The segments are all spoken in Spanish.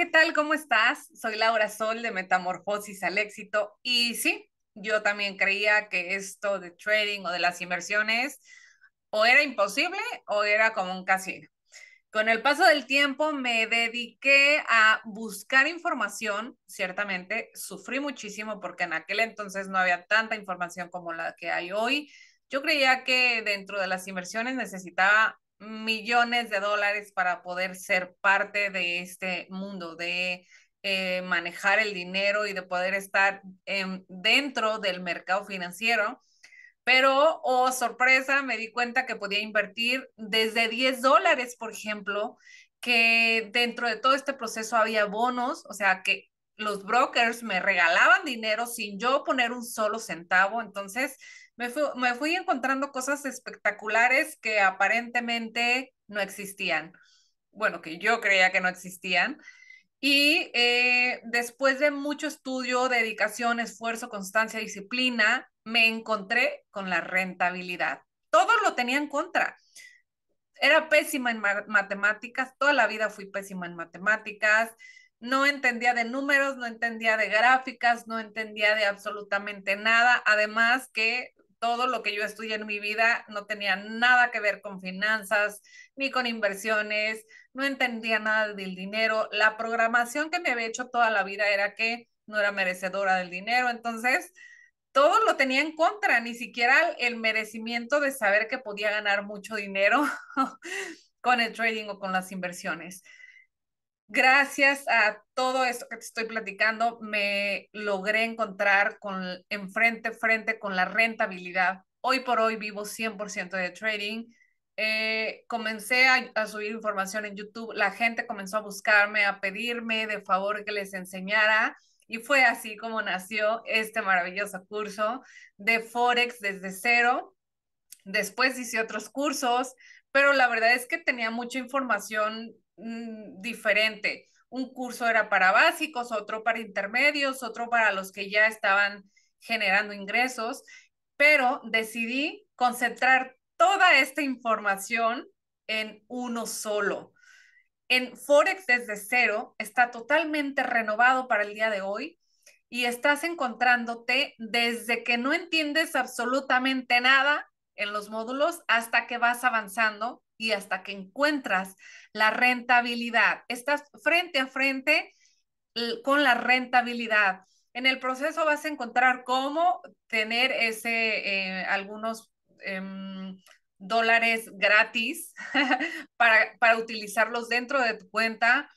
¿qué tal? ¿Cómo estás? Soy Laura Sol de Metamorfosis al Éxito y sí, yo también creía que esto de trading o de las inversiones o era imposible o era como un casino. Con el paso del tiempo me dediqué a buscar información, ciertamente sufrí muchísimo porque en aquel entonces no había tanta información como la que hay hoy. Yo creía que dentro de las inversiones necesitaba millones de dólares para poder ser parte de este mundo, de eh, manejar el dinero y de poder estar dentro del mercado financiero. Pero, oh sorpresa, me di cuenta que podía invertir desde 10 dólares, por ejemplo, que dentro de todo este proceso había bonos, o sea, que los brokers me regalaban dinero sin yo poner un solo centavo. Entonces, me fui, encontrando cosas espectaculares que aparentemente no existían. Bueno, que yo creía que no existían. Y eh, después de mucho estudio, dedicación, esfuerzo, constancia, disciplina, me encontré con la rentabilidad. Todo lo tenía en contra. Era pésima en matemáticas, toda la vida fui pésima en matemáticas, no entendía de números, no entendía de gráficas, no entendía de absolutamente nada. Además que todo lo que yo estudié en mi vida no tenía nada que ver con finanzas ni con inversiones, no entendía nada del dinero. La programación que me había hecho toda la vida era que no era merecedora del dinero, entonces todo lo tenía en contra, ni siquiera el merecimiento de saber que podía ganar mucho dinero con el trading o con las inversiones gracias a todo esto que te estoy platicando, me logré encontrar con, en frente, frente con la rentabilidad. Hoy por hoy vivo 100% de trading. Eh, comencé a, subir información en YouTube, la gente comenzó a buscarme, a pedirme de favor que les enseñara y fue así como nació este maravilloso curso de Forex desde cero. Después hice otros cursos, pero la verdad es que tenía mucha información Diferente. Un curso era para básicos, otro para intermedios, otro para los que ya estaban generando ingresos, pero decidí concentrar toda esta información en uno solo. En Forex desde cero está totalmente renovado para el día de hoy y estás encontrándote desde que no entiendes absolutamente nada en los módulos hasta que vas avanzando y hasta que encuentras la rentabilidad. Estás frente a frente con la rentabilidad. En el proceso vas a encontrar cómo tener ese, eh, algunos em, dólares gratis para, para utilizarlos dentro de tu cuenta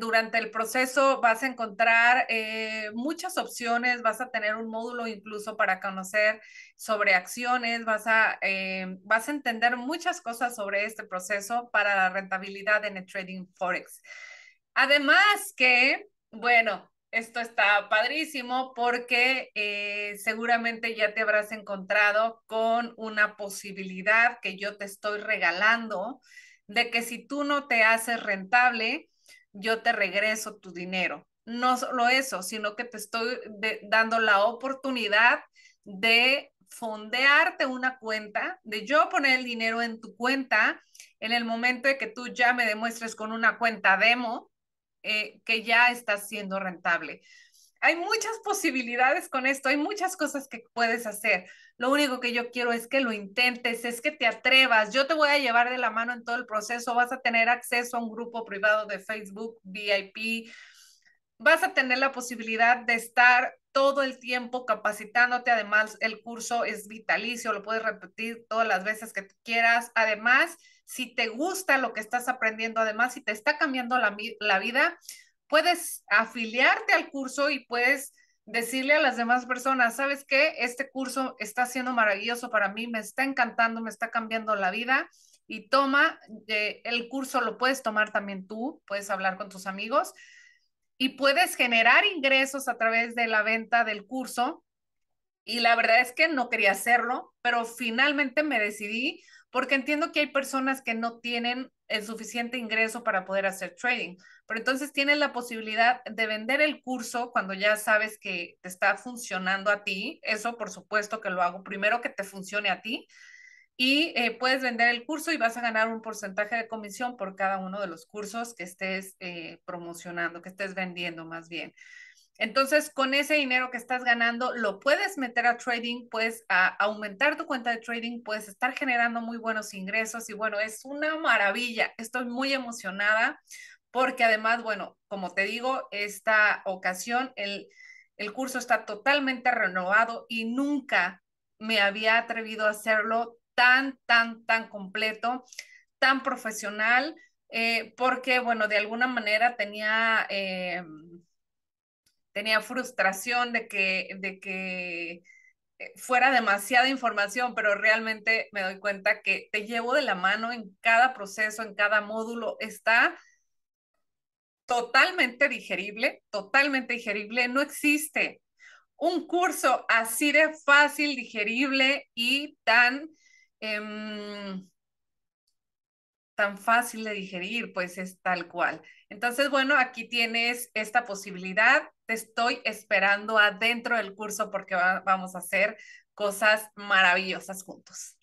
durante el proceso vas a encontrar eh, muchas opciones, vas a tener un módulo incluso para conocer sobre acciones, vas a, eh, vas a entender muchas cosas sobre este proceso para la rentabilidad en el trading forex. Además que, bueno, esto está padrísimo porque eh, seguramente ya te habrás encontrado con una posibilidad que yo te estoy regalando de que si tú no te haces rentable, yo te regreso tu dinero. No solo eso, sino que te estoy dando la oportunidad de fondearte una cuenta, de yo poner el dinero en tu cuenta en el momento de que tú ya me demuestres con una cuenta demo eh, que ya estás siendo rentable. Hay muchas posibilidades con esto, hay muchas cosas que puedes hacer. Lo único que yo quiero es que lo intentes, es que te atrevas. Yo te voy a llevar de la mano en todo el proceso. Vas a tener acceso a un grupo privado de Facebook VIP. Vas a tener la posibilidad de estar todo el tiempo capacitándote. Además, el curso es vitalicio, lo puedes repetir todas las veces que quieras. Además, si te gusta lo que estás aprendiendo, además, si te está cambiando la, la vida, puedes afiliarte al curso y puedes decirle a las demás personas, ¿sabes qué? Este curso está siendo maravilloso para mí, me está encantando, me está cambiando la vida y toma, eh, el curso lo puedes tomar también tú, puedes hablar con tus amigos y puedes generar ingresos a través de la venta del curso. Y la verdad es que no quería hacerlo, pero finalmente me decidí porque entiendo que hay personas que no tienen el suficiente ingreso para poder hacer trading, pero entonces tienes la posibilidad de vender el curso cuando ya sabes que te está funcionando a ti. Eso por supuesto que lo hago primero que te funcione a ti. y eh, puedes vender el curso y vas a ganar un porcentaje de comisión por cada uno de los cursos que estés eh, promocionando, que estés vendiendo más bien. Entonces, con ese dinero que estás ganando, lo puedes meter a trading, puedes aumentar tu cuenta de trading, puedes estar generando muy buenos ingresos y bueno, es una maravilla. Estoy muy emocionada porque además, bueno, como te digo, esta ocasión el, el curso está totalmente renovado y nunca me había atrevido a hacerlo tan, tan, tan completo, tan profesional, eh, porque, bueno, de alguna manera tenía, eh, tenía frustración de que, de que eh, fuera demasiada información, pero realmente me doy cuenta que te llevo de la mano en cada proceso, en cada módulo, está totalmente digerible, totalmente digerible, no existe un curso así de fácil, digerible y tan Em, tan fácil de digerir, pues es tal cual. Entonces, bueno, aquí tienes esta posibilidad. Te estoy esperando adentro del curso porque vamos a hacer cosas maravillosas juntos.